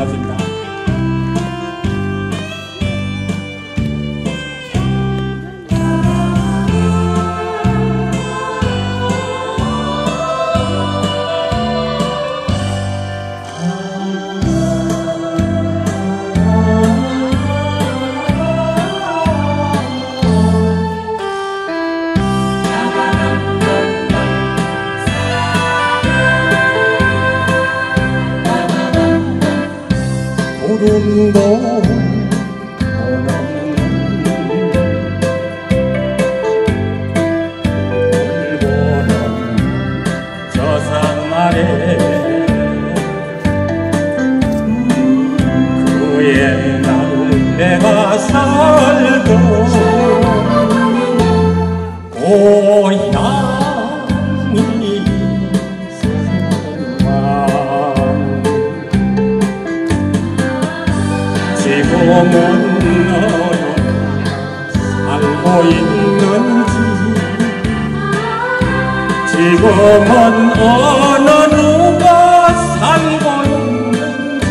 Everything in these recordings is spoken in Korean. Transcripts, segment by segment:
cousin died. đường đó. 살고 있는지 지금은 어느 누가 살고 있는지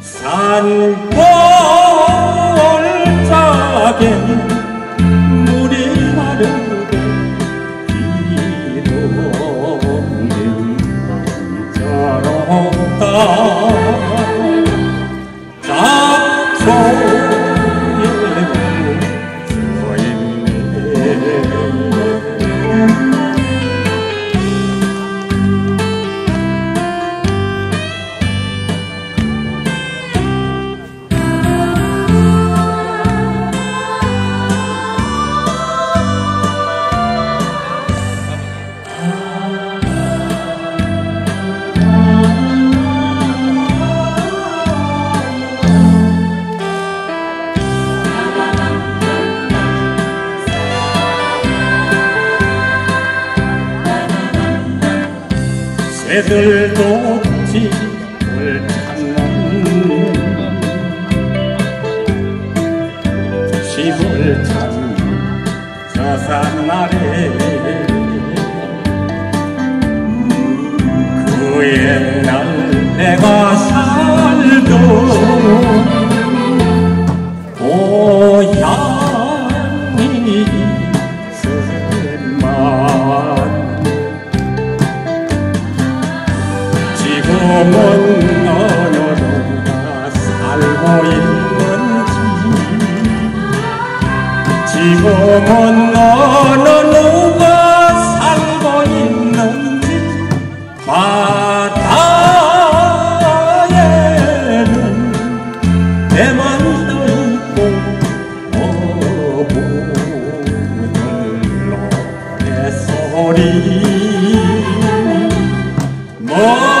산골 짝에 새들도 집을 어느 누가 살고 있는지. 지금은 어느 누가 살고 있는지. 바다에는 배만 떠있고 어부들 노래 소리. 멋